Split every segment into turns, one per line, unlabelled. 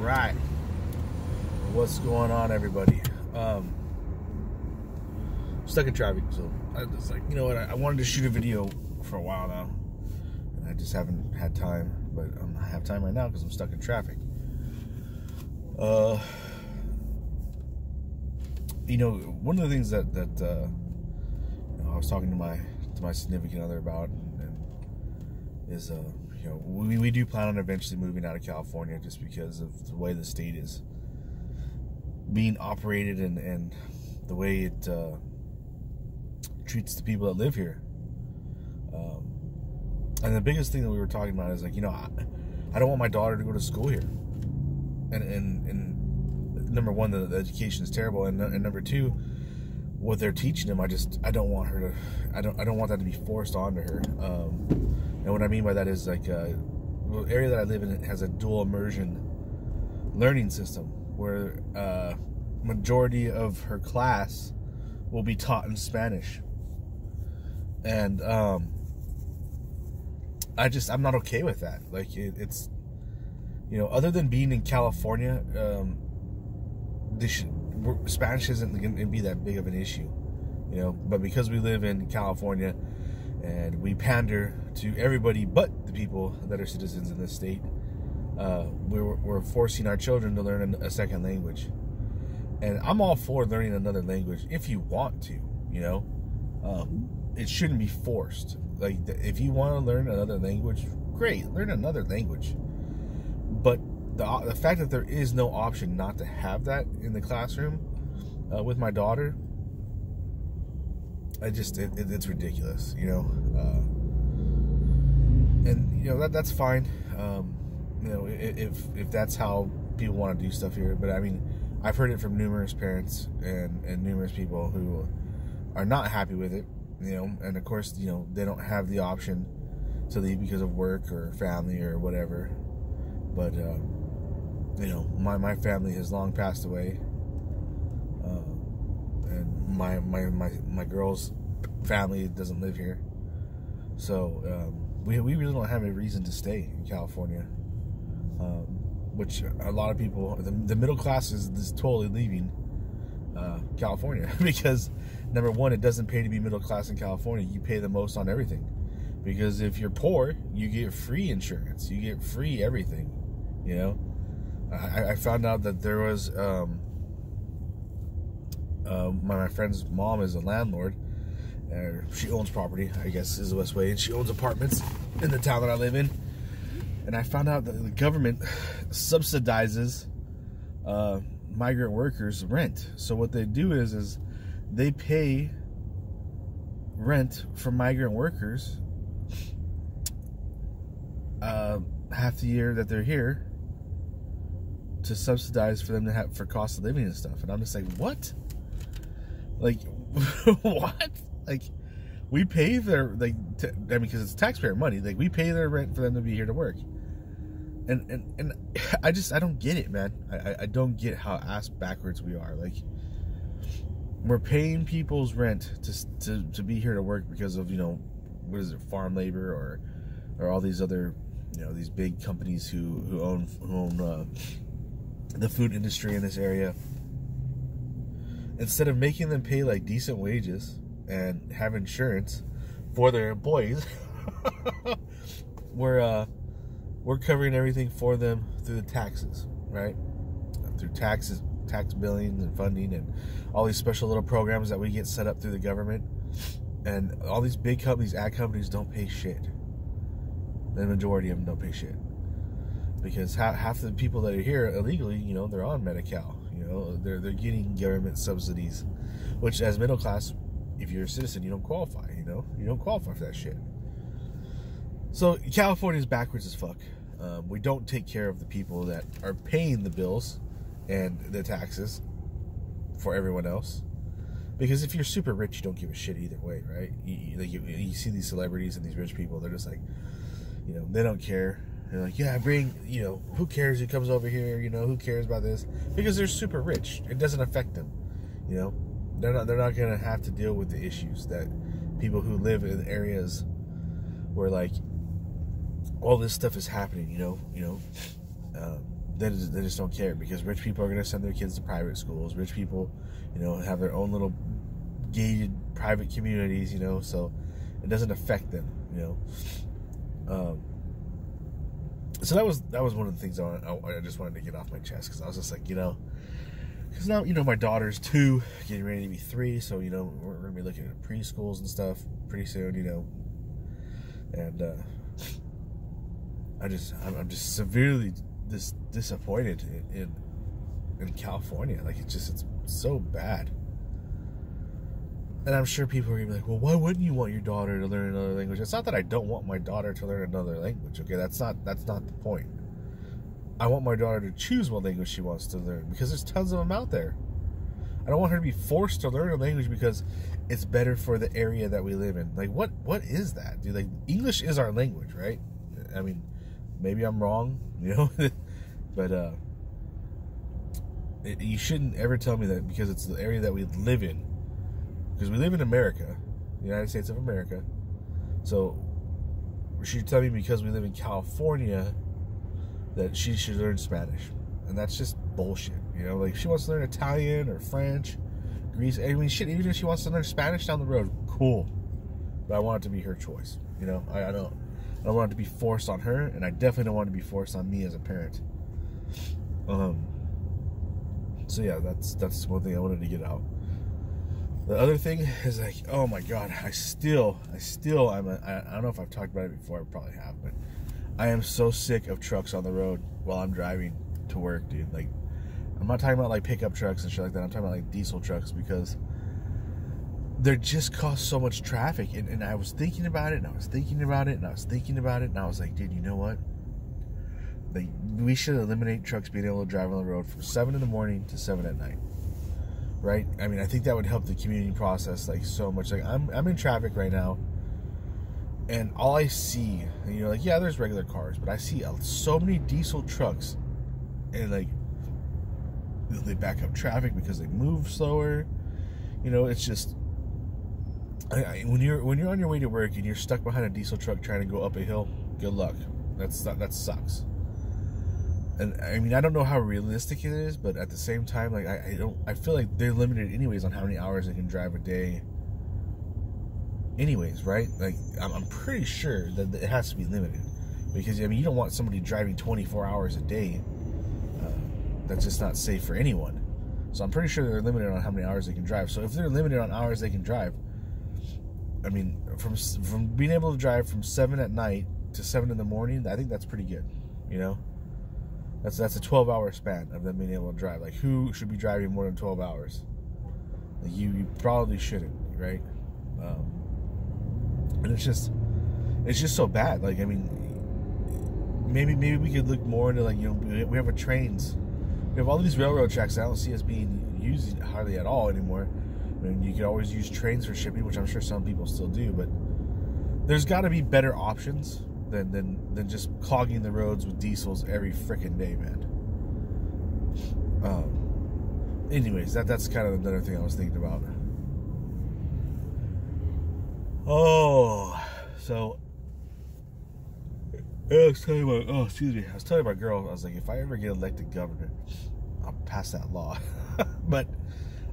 right. What's going on, everybody? Um, stuck in traffic, so I was like, you know what? I, I wanted to shoot a video for a while now, and I just haven't had time. But I have time right now because I'm stuck in traffic. Uh, you know, one of the things that that uh, you know, I was talking to my to my significant other about and, and is uh, you know we, we do plan on eventually moving out of California just because of the way the state is being operated and and the way it uh, treats the people that live here. Um, and the biggest thing that we were talking about is like you know I, I don't want my daughter to go to school here, and and and number one the, the education is terrible, and, and number two what they're teaching them, I just I don't want her to I don't I don't want that to be forced onto her. Um, and what I mean by that is like uh, the area that I live in has a dual immersion learning system where uh, majority of her class will be taught in Spanish, and um, I just I'm not okay with that. Like it, it's you know other than being in California, um, this Spanish isn't going to be that big of an issue, you know. But because we live in California and we pander to everybody but the people that are citizens in this state, uh, we're, we're forcing our children to learn a second language. And I'm all for learning another language if you want to, you know. Um, it shouldn't be forced. Like, if you want to learn another language, great, learn another language. But the, the fact that there is no option not to have that in the classroom uh, with my daughter, I just it, it, it's ridiculous, you know. Uh, and you know that that's fine, um, you know, if if that's how people want to do stuff here. But I mean, I've heard it from numerous parents and and numerous people who are not happy with it, you know. And of course, you know, they don't have the option to leave because of work or family or whatever. But uh, you know, my, my family has long passed away. Uh, and my, my, my, my girl's family doesn't live here. So, um, we, we really don't have any reason to stay in California. Um, which a lot of people, the, the middle class is, is totally leaving uh, California because number one, it doesn't pay to be middle class in California. You pay the most on everything because if you're poor, you get free insurance, you get free everything, you know. I, I found out that there was um, uh, my, my friend's mom is a landlord. Uh, she owns property, I guess is the best way, and she owns apartments in the town that I live in. And I found out that the government subsidizes uh, migrant workers' rent. So what they do is, is they pay rent for migrant workers uh, half the year that they're here to subsidize for them to have for cost of living and stuff. And I'm just like, what? Like, what? Like, we pay their like, t- I mean, because it's taxpayer money. Like, we pay their rent for them to be here to work. And and and I just I don't get it, man. I I don't get how ass backwards we are. Like, we're paying people's rent to to to be here to work because of you know what is it farm labor or or all these other you know these big companies who who own who own uh, the food industry in this area instead of making them pay like decent wages and have insurance for their employees we're uh we're covering everything for them through the taxes right? Through taxes tax billing and funding and all these special little programs that we get set up through the government. And all these big companies ad companies don't pay shit. The majority of them don't pay shit. Because half, half the people that are here illegally, you know, they're on Medi-Cal. You know, they're they're getting government subsidies, which as middle class, if you're a citizen, you don't qualify. You know, you don't qualify for that shit. So California is backwards as fuck. Um, we don't take care of the people that are paying the bills and the taxes for everyone else. Because if you're super rich, you don't give a shit either way, right? You, like you, you see these celebrities and these rich people, they're just like, you know, they don't care they're like, yeah, bring, you know, who cares who comes over here? You know, who cares about this? Because they're super rich. It doesn't affect them. You know, they're not they're not gonna have to deal with the issues that people who live in areas where like all this stuff is happening. You know, you know, uh, they they just don't care because rich people are to send their kids to private schools. Rich people, you know, have their own little gated private communities, you know, so it doesn't affect them, you know. Um, so that was that was one of the things I, wanted, I just wanted to get off my chest because I was just like, you know, because now you know my daughter's two, getting ready to be three, so you know we're, we're gonna be looking at preschools and stuff pretty soon, you know, and uh, I just I'm, I'm just severely dis- disappointed in, in in California. Like it's just it's so bad. And I'm sure people are gonna be like, well, why wouldn't you want your daughter to learn another language? It's not that I don't want my daughter to learn another language. Okay, that's not that's not the point. I want my daughter to choose what language she wants to learn because there's tons of them out there. I don't want her to be forced to learn a language because it's better for the area that we live in. Like, what what is that, dude? Like, English is our language, right? I mean, maybe I'm wrong, you know, but uh, it, you shouldn't ever tell me that because it's the area that we live in because we live in America, the United States of America. So she's telling me because we live in California that she should learn Spanish, and that's just bullshit. You know, like she wants to learn Italian or French, Greece. I mean, shit. Even if she wants to learn Spanish down the road, cool. But I want it to be her choice. You know, I, I don't. I don't want it to be forced on her, and I definitely don't want it to be forced on me as a parent. Um. So yeah, that's that's one thing I wanted to get out. The other thing is like, oh my god, I still, I still, I'm, I don't know if I've talked about it before. I probably have, but I am so sick of trucks on the road while I'm driving to work, dude. Like, I'm not talking about like pickup trucks and shit like that. I'm talking about like diesel trucks because they just cause so much traffic. And, and I was thinking about it, and I was thinking about it, and I was thinking about it, and I was like, dude, you know what? Like, we should eliminate trucks being able to drive on the road from seven in the morning to seven at night right? I mean, I think that would help the community process like so much. Like I'm I'm in traffic right now, and all I see, you know, like yeah, there's regular cars, but I see so many diesel trucks, and like they back up traffic because they move slower. You know, it's just I, I, when you're when you're on your way to work and you're stuck behind a diesel truck trying to go up a hill. Good luck. That's that, that sucks and I mean I don't know how realistic it is, but at the same time, like I, I don't I feel like they're limited anyways on how many hours they can drive a day. Anyways, right? Like I'm, I'm pretty sure that it has to be limited because I mean you don't want somebody driving 24 hours a day. Uh, that's just not safe for anyone. So I'm pretty sure they're limited on how many hours they can drive. So if they're limited on hours they can drive, I mean from from being able to drive from seven at night to seven in the morning, I think that's pretty good. You know that's that's a 12 hour span of them being able to drive. Like who should be driving more than 12 hours? Like you, you probably shouldn't, right? Um, and it's just it's just so bad. Like I mean, maybe maybe we could look more into like you know we have a trains, we have all these railroad tracks. I don't see us being used hardly at all anymore. I mean, you could always use trains for shipping, which I'm sure some people still do, but there's got to be better options than than than just clogging the roads with diesels every freaking day, man. Um. Anyways, that that's kind of another thing I was thinking about. Oh, so I was telling my oh excuse me, I was telling my girl I was like, if I ever get elected governor, I'll pass that law. but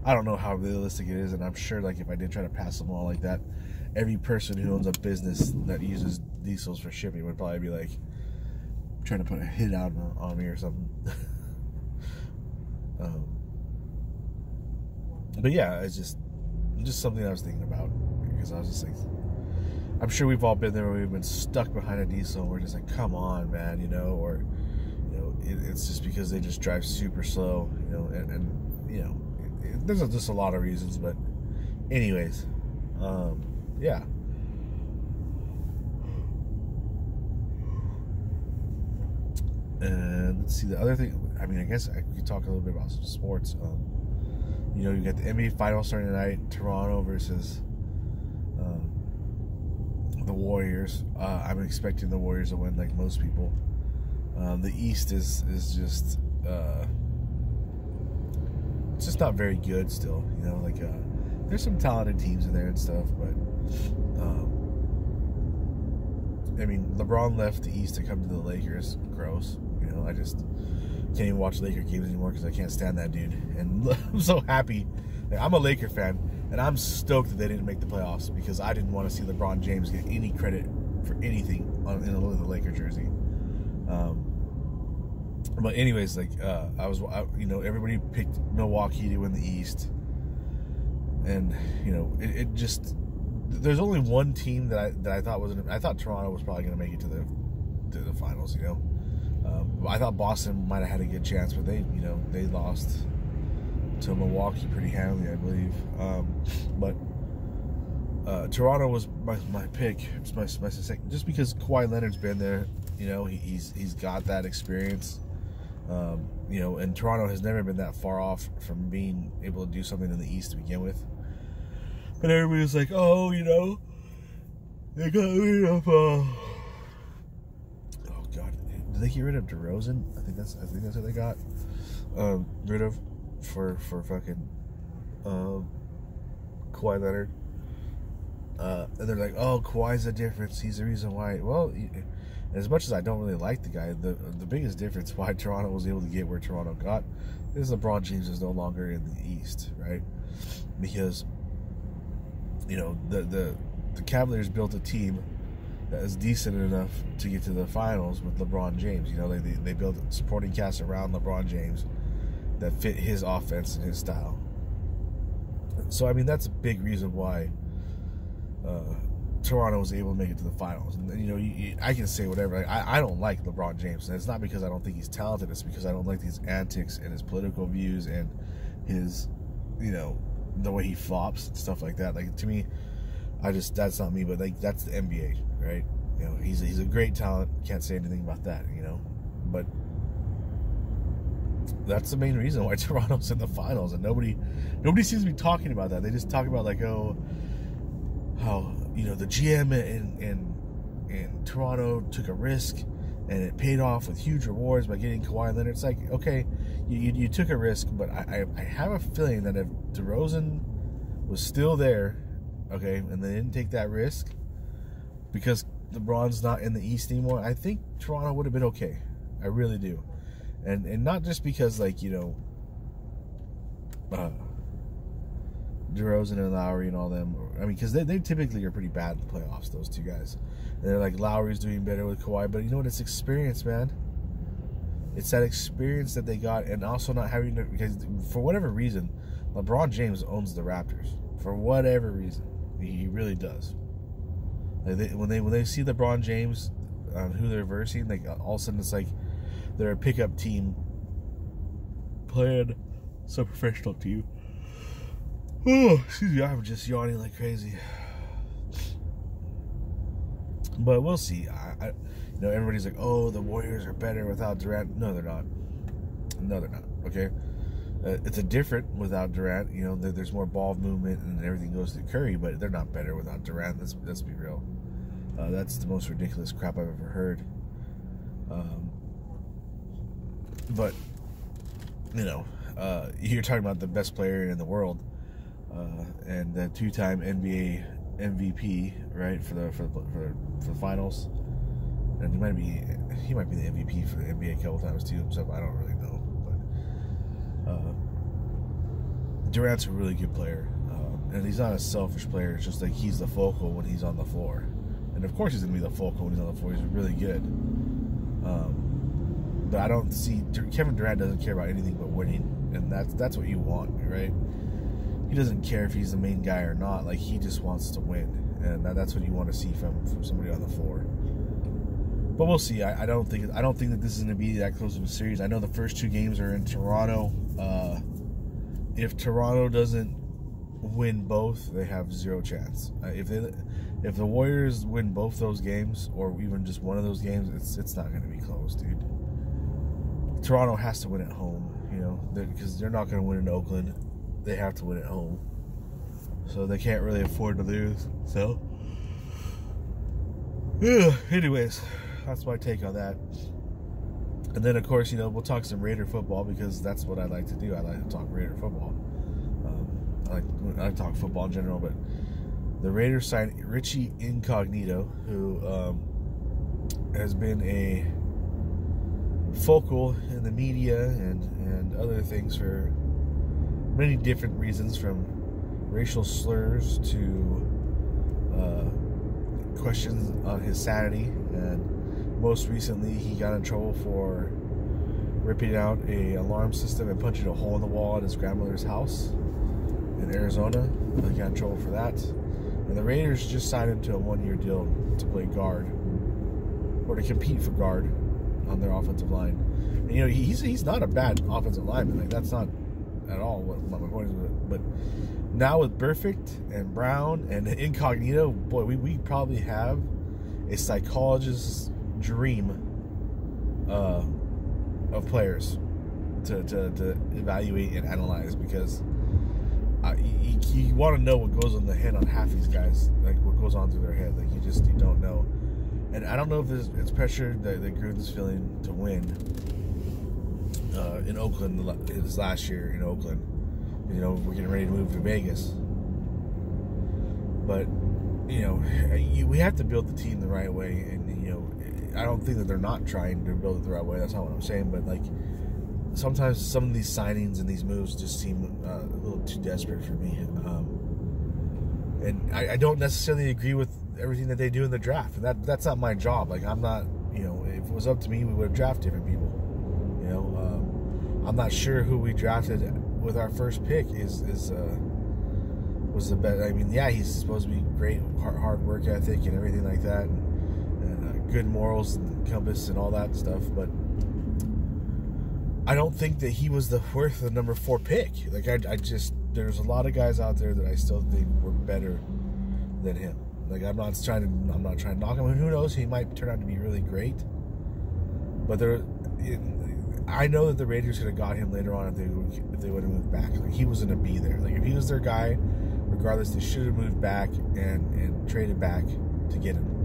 I don't know how realistic it is, and I'm sure like if I did try to pass a law like that, every person who owns a business that uses diesels for shipping would probably be like trying to put a hit out on me or something. um, but yeah, it's just just something I was thinking about because I was just like, I'm sure we've all been there where we've been stuck behind a diesel. And we're just like, come on, man, you know, or you know, it, it's just because they just drive super slow, you know, and, and you know, it, it, there's just a lot of reasons, but anyways, um, yeah. And let's see the other thing. I mean, I guess I could talk a little bit about some sports. Um, you know, you got the NBA Finals starting tonight. Toronto versus um, the Warriors. Uh, I'm expecting the Warriors to win, like most people. Um, the East is is just uh, it's just not very good still. You know, like uh, there's some talented teams in there and stuff, but um, I mean, LeBron left the East to come to the Lakers. Gross. You know, I just can't even watch Laker games anymore because I can't stand that dude. And I'm so happy. I'm a Laker fan, and I'm stoked that they didn't make the playoffs because I didn't want to see LeBron James get any credit for anything on, in the Laker jersey. Um, but anyways, like uh, I was, I, you know, everybody picked Milwaukee to win the East, and you know, it, it just there's only one team that I that I thought was I thought Toronto was probably going to make it to the to the finals. You know, um, I thought Boston might have had a good chance, but they you know they lost to Milwaukee pretty handily, I believe. Um, but uh, Toronto was my, my pick. It's my, my second, just because Kawhi Leonard's been there. You know, he, he's he's got that experience. Um, you know, and Toronto has never been that far off from being able to do something in the East to begin with. But everybody was like, oh, you know, they got rid of. Uh, oh God, did they get rid of DeRozan? I think that's I think that's what they got um, rid of for for fucking um, Kawhi Leonard. Uh, and they're like, oh, Kawhi's the difference. He's the reason why. Well, as much as I don't really like the guy, the the biggest difference why Toronto was able to get where Toronto got is LeBron James is no longer in the East, right? Because you know the the the Cavaliers built a team that is decent enough to get to the finals with LeBron James. You know they they, they built a supporting cast around LeBron James that fit his offense and his style. So I mean that's a big reason why. Uh, Toronto was able to make it to the finals. And you know, you, you, I can say whatever. Like, I, I don't like LeBron James, and it's not because I don't think he's talented. It's because I don't like his antics and his political views and his, you know, the way he flops and stuff like that. Like to me, I just that's not me. But like that's the NBA, right? You know, he's he's a great talent. Can't say anything about that. You know, but that's the main reason why Toronto's in the finals, and nobody nobody seems to be talking about that. They just talk about like oh how you know the GM in in in Toronto took a risk and it paid off with huge rewards by getting Kawhi Leonard. It's like okay, you, you took a risk, but I, I, I have a feeling that if DeRozan was still there, okay, and they didn't take that risk because LeBron's not in the East anymore, I think Toronto would have been okay. I really do, and and not just because like you know. Uh, DeRozan and Lowry and all them. I mean, because they, they typically are pretty bad in the playoffs, those two guys. And they're like, Lowry's doing better with Kawhi, but you know what? It's experience, man. It's that experience that they got, and also not having to, because for whatever reason, LeBron James owns the Raptors. For whatever reason. He really does. Like they, when they when they see LeBron James on who they're versing, like all of a sudden it's like they're a pickup team playing so professional to you. Oh, excuse me, I'm just yawning like crazy. But we'll see. I, I, you know, everybody's like, "Oh, the Warriors are better without Durant." No, they're not. No, they're not. Okay, uh, it's a different without Durant. You know, there's more ball movement and everything goes to Curry, but they're not better without Durant. Let's let's be real. Uh, that's the most ridiculous crap I've ever heard. Um, but you know, uh, you're talking about the best player in the world uh, and the two-time NBA MVP, right for the for the, for, for the finals. And he might be he might be the MVP for the NBA a couple times too himself. I don't really know, but uh, Durant's a really good player, uh, and he's not a selfish player. It's just like he's the focal when he's on the floor, and of course he's gonna be the focal when he's on the floor. He's really good. Um, but I don't see Kevin Durant doesn't care about anything but winning, and that's that's what you want, right? he doesn't care if he's the main guy or not. Like he just wants to win, and that's what you want to see from from somebody on the floor. But we'll see. I, I don't think I don't think that this is going to be that close of a series. I know the first two games are in Toronto. Uh, if Toronto doesn't win both, they have zero chance. Uh, if they if the Warriors win both those games, or even just one of those games, it's it's not going to be close, dude. Toronto has to win at home, you know, because they're, they're not going to win in Oakland they have to win at home. So they can't really afford to lose. So, yeah, anyways, that's my take on that. And then, of course, you know, we'll talk some Raider football because that's what I like to do. I like to talk Raider football. Um, I, like, I talk football in general, but the Raiders signed Richie Incognito, who um, has been a focal in the media and and other things for many different reasons, from racial slurs to uh, questions on his sanity, and most recently he got in trouble for ripping out a alarm system and punching a hole in the wall at his grandmother's house in Arizona. He got in trouble for that. And the Raiders just signed him to a one-year deal to play guard or to compete for guard on their offensive line. And, you know, he's he's not a bad offensive lineman. Like that's not at all what, my point is. But now with Burfict and Brown and Incognito, boy, we, we probably have a psychologist's dream uh, of players to, to, to evaluate and analyze because uh, you, you want to know what goes on the head on half these guys, like what goes on through their head. Like you just you don't know, and I don't know if it's, pressure that, that Gruden's feeling to win uh, in Oakland his last year in Oakland. You know, we're getting ready to move to Vegas, but you know, you, we have to build the team the right way, and I don't think that they're not trying to build it the right way. That's not what I'm saying, but like sometimes some of these signings and these moves just seem uh, a little too desperate for me. Um, and I, I, don't necessarily agree with everything that they do in the draft. And that that's not my job. Like I'm not, you know, if it was up to me, we would have drafted different people. You know, um, I'm not sure who we drafted with our first pick is is uh, was the best. I mean, yeah, he's supposed to be great, hard, hard work ethic and everything like that, and, good morals and compass and all that stuff, but I don't think that he was the worth the number four pick. Like I, I just there's a lot of guys out there that I still think were better than him. Like I'm not trying to I'm not trying to knock him. Who knows? He might turn out to be really great. But there, I know that the Raiders could have got him later on if they if they would have moved back. Like he was to be there. Like if he was their guy, regardless, they should have moved back and and traded back to get him.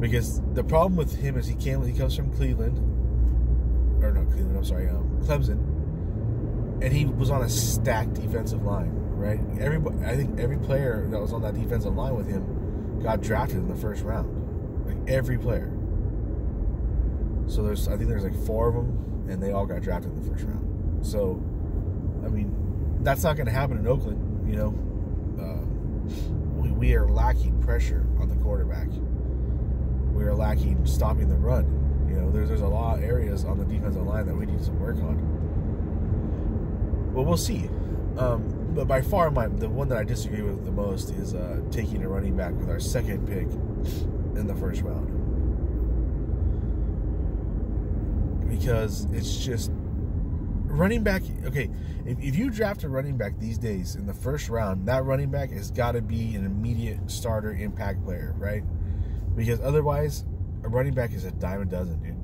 Because the problem with him is he came he comes from Cleveland or not Cleveland, I'm sorry, um, Clemson, and he was on a stacked defensive line, right? Everybody, I think every player that was on that defensive line with him got drafted in the first round, like every player. So there's, I think there's like four of them, and they all got drafted in the first round. So, I mean, that's not going to happen in Oakland, you know. Uh, we, we are lacking pressure on the quarterback. We are lacking stopping the run you know, there's there's a lot of areas on the defensive line that we need some work on. But we'll see. Um, but by far, my the one that I disagree with the most is uh, taking a running back with our second pick in the first round because it's just running back. Okay, if, if you draft a running back these days in the first round, that running back has got to be an immediate starter impact player, right? Because otherwise, a running back is a dime a dozen, dude.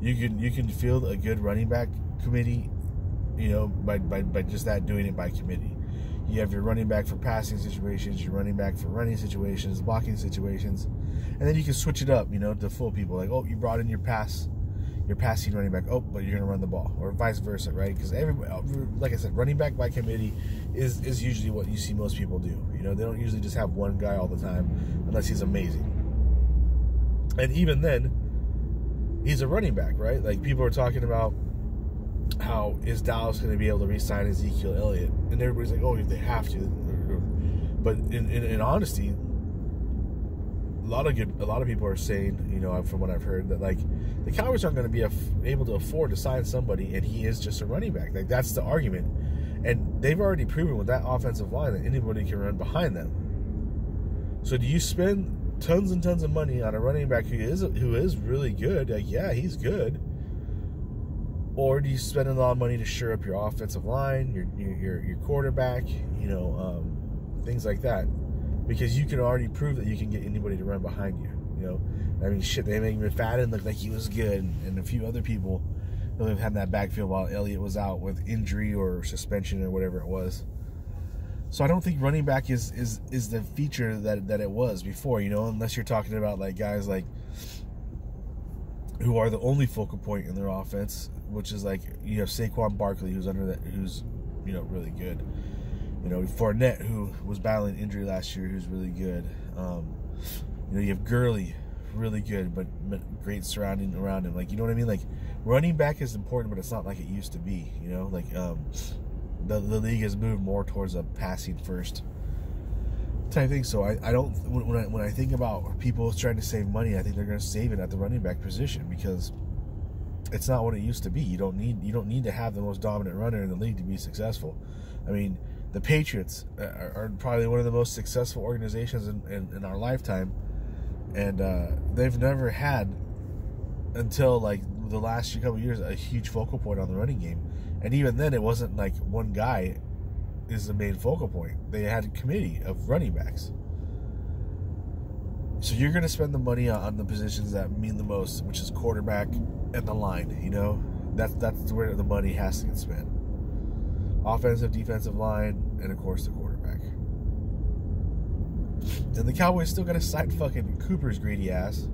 You can you can field a good running back committee, you know, by, by, by just that doing it by committee. You have your running back for passing situations, your running back for running situations, blocking situations, and then you can switch it up, you know, to full people. Like, oh, you brought in your pass, your passing running back. Oh, but you're gonna run the ball, or vice versa, right? Because every, like I said, running back by committee is is usually what you see most people do. You know, they don't usually just have one guy all the time, unless he's amazing. And even then, he's a running back, right? Like people are talking about how is Dallas going to be able to re-sign Ezekiel Elliott, and everybody's like, "Oh, they have to." But in, in, in honesty, a lot of good, a lot of people are saying, you know, from what I've heard, that like the Cowboys aren't going to be able to afford to sign somebody, and he is just a running back. Like that's the argument, and they've already proven with that offensive line that anybody can run behind them. So do you spend tons and tons of money on a running back who is who is really good. Like, yeah, he's good. Or do you spend a lot of money to shore up your offensive line, your your your quarterback, you know, um, things like that, because you can already prove that you can get anybody to run behind you. You know, I mean, shit, they make McFadden look like he was good, and a few other people have had that backfield while Elliott was out with injury or suspension or whatever it was. So I don't think running back is is is the feature that that it was before, you know, unless you're talking about like guys like who are the only focal point in their offense, which is like you have Saquon Barkley, who's under that, who's you know really good. You know Fournette, who was battling injury last year, who's really good. Um, you know you have Gurley, really good, but, great surrounding around him. Like you know what I mean? Like running back is important, but it's not like it used to be. You know, like um, the the league has moved more towards a passing first type thing. So I, I don't when I when I think about people trying to save money, I think they're going to save it at the running back position because it's not what it used to be. You don't need you don't need to have the most dominant runner in the league to be successful. I mean, the Patriots are, are probably one of the most successful organizations in, in, in our lifetime, and uh, they've never had until like the last couple years a huge focal point on the running game, and even then it wasn't like one guy is the main focal point. They had a committee of running backs. So you're going to spend the money on the positions that mean the most, which is quarterback and the line. You know, that's that's where the money has to get spent. Offensive, defensive line, and of course the quarterback. And the Cowboys still got to sign fucking Cooper's greedy ass,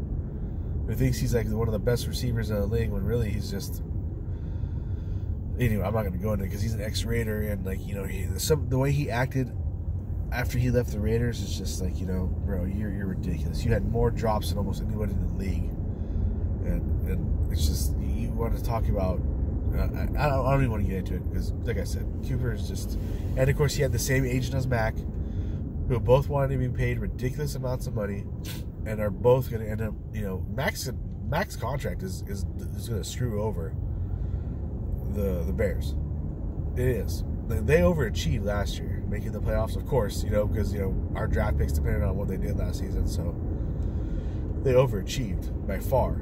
who thinks he's like one of the best receivers in the league when really he's just anyway, I'm not going to go into it because he's an ex-Raider and like you know he some the way he acted after he left the Raiders is just like you know, bro, you're you're ridiculous. You had more drops than almost anybody in the league, and and it's just you want to talk about. Uh, I, I, don't, I don't even want to get into it because, like I said, Cooper is just, and of course he had the same agent as Mack, who both wanted to be paid ridiculous amounts of money, and are both going to end up, you know, Mack's Mack's contract is is is going to screw over the the Bears. It is. They, they overachieved last year, making the playoffs. Of course, you know because you know our draft picks depended on what they did last season, so they overachieved by far.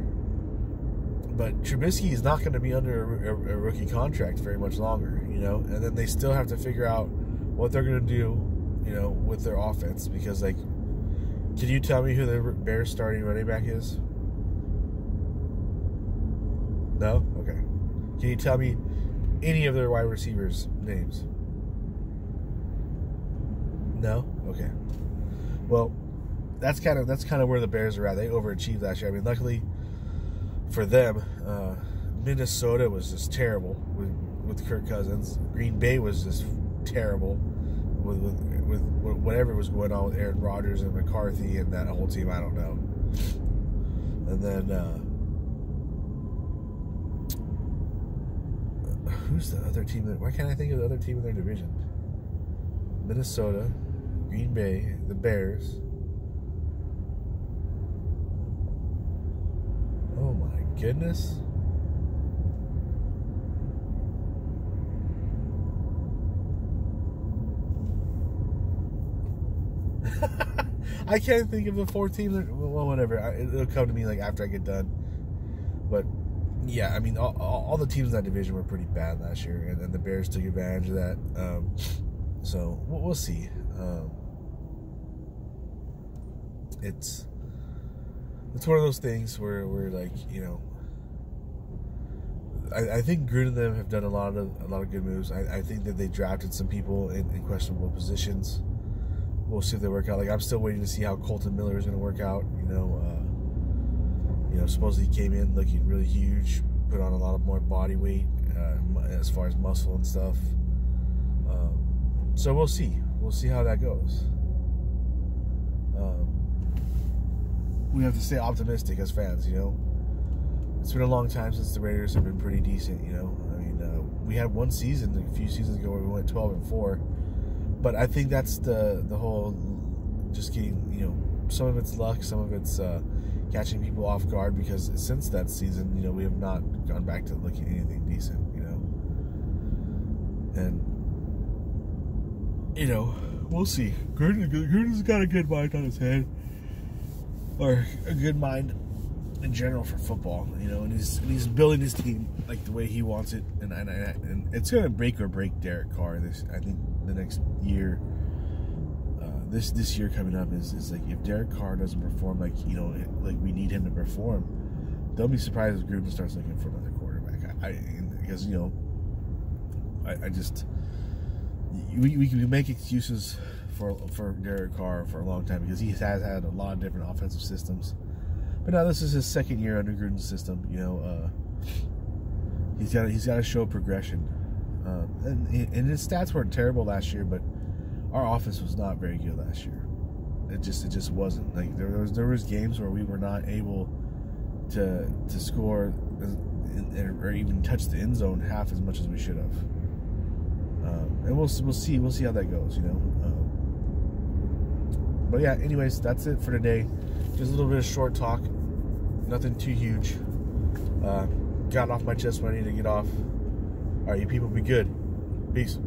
But Trubisky is not going to be under a, a, a rookie contract very much longer, you know, and then they still have to figure out what they're going to do, you know, with their offense because like can you tell me who the Bears starting running back is? No? Can you tell me any of their wide receivers' names? No? Okay. Well, that's kind of that's kind of where the Bears are at. They overachieved last year. I mean, luckily for them, uh, Minnesota was just terrible with with Kirk Cousins. Green Bay was just terrible with with, with whatever was going on with Aaron Rodgers and McCarthy and that whole team. I don't know. And then. Uh, who's the other team that? Why can't I think of the other team in their division? Minnesota, Green Bay, the Bears. Oh my goodness. I can't think of the four teams. Well, whatever. It'll come to me like after I get done. But yeah, I mean, all, all, the teams in that division were pretty bad last year, and, the Bears took advantage of that. Um, so we'll, we'll see. Um, it's it's one of those things where we're like, you know, I, I, think Gruden and them have done a lot of a lot of good moves. I, I think that they drafted some people in, in, questionable positions. We'll see if they work out. Like I'm still waiting to see how Kolton Miller is going to work out. You know. Uh, you know, supposedly he came in looking really huge, put on a lot of more body weight uh, as far as muscle and stuff. Um, so we'll see. We'll see how that goes. Um, we have to stay optimistic as fans, you know. It's been a long time since the Raiders have been pretty decent, you know. I mean, uh, we had one season a few seasons ago where we went 12 and 4. But I think that's the the whole just getting, you know, some of it's luck, some of it's uh, catching people off guard because since that season, you know, we have not gone back to looking anything decent, you know. And you know, we'll see. Gruden's got a good mind on his head, or a good mind in general for football, you know, and he's and he's building his team like the way he wants it, and and, and it's gonna break or break Derek Carr. This I think the next year this this year coming up is, is like if Derek Carr doesn't perform like you know like we need him to perform, don't be surprised if Gruden starts looking for another quarterback. I, I because you know I, I just we, we can make excuses for for Derek Carr for a long time because he has had a lot of different offensive systems, but now this is his second year under Gruden's system. You know, uh, he's got he's got to show progression, um, and and his stats weren't terrible last year, but our offense was not very good last year. it just it just wasn't like there was there was games where we were not able to to score or even touch the end zone half as much as we should have. Um, and we'll we'll see we'll see how that goes, you know. Um, but yeah, anyways, that's it for today. Just a little bit of short talk, nothing too huge. Uh, got off my chest what I need to get off. All right, you people be good. Peace.